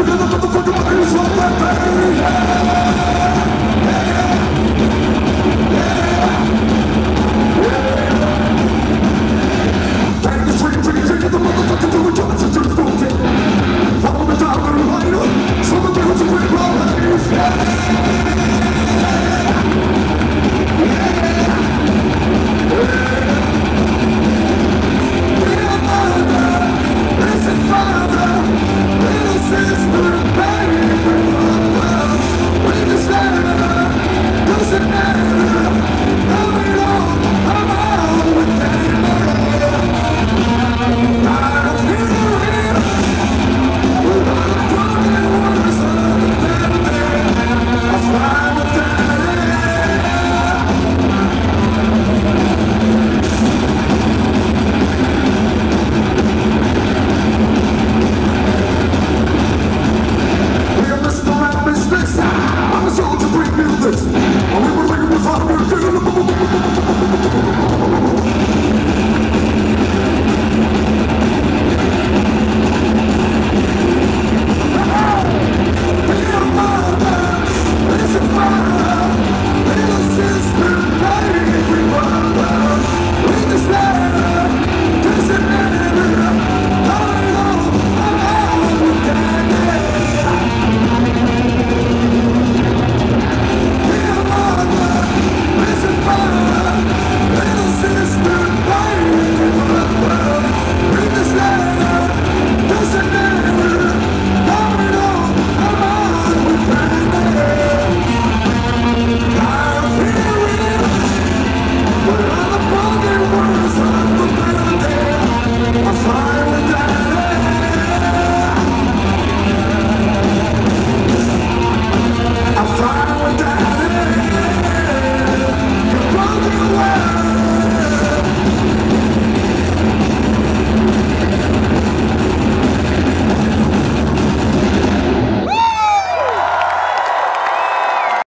つくの